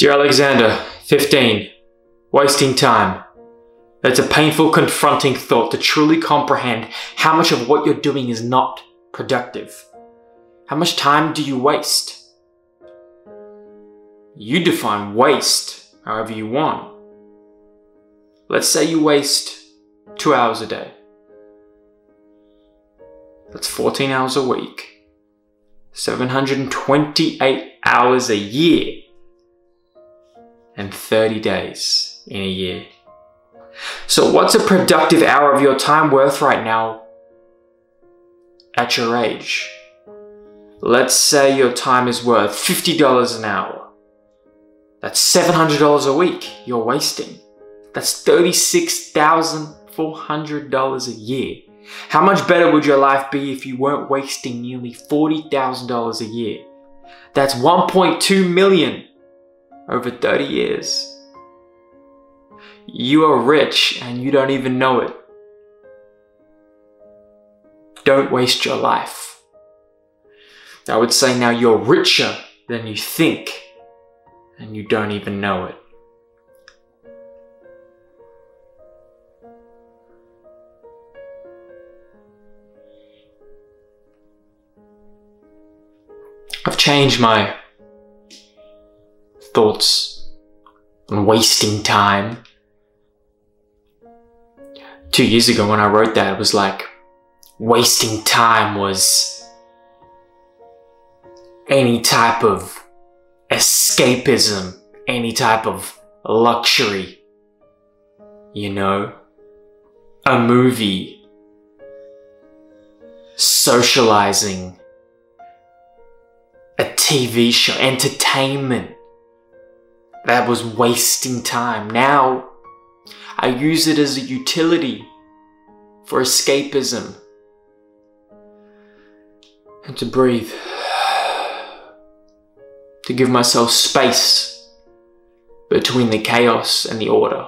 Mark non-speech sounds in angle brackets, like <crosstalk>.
Dear Alexander, 15. Wasting time. It's a painful, confronting thought to truly comprehend how much of what you're doing is not productive. How much time do you waste? You define waste however you want. Let's say you waste two hours a day. That's 14 hours a week. 728 hours a year. And 30 days in a year. So, what's a productive hour of your time worth right now at your age? Let's say your time is worth $50 an hour. That's $700 a week you're wasting. That's $36,400 a year. How much better would your life be if you weren't wasting nearly $40,000 a year? That's 1.2 million over 30 years. You are rich and you don't even know it. Don't waste your life. I would say now you're richer than you think and you don't even know it. I've changed my thoughts on wasting time. Two years ago when I wrote that, it was like wasting time was any type of escapism, any type of luxury. You know? A movie. Socializing a TV show, entertainment. That was wasting time. Now, I use it as a utility for escapism and to breathe, <sighs> to give myself space between the chaos and the order.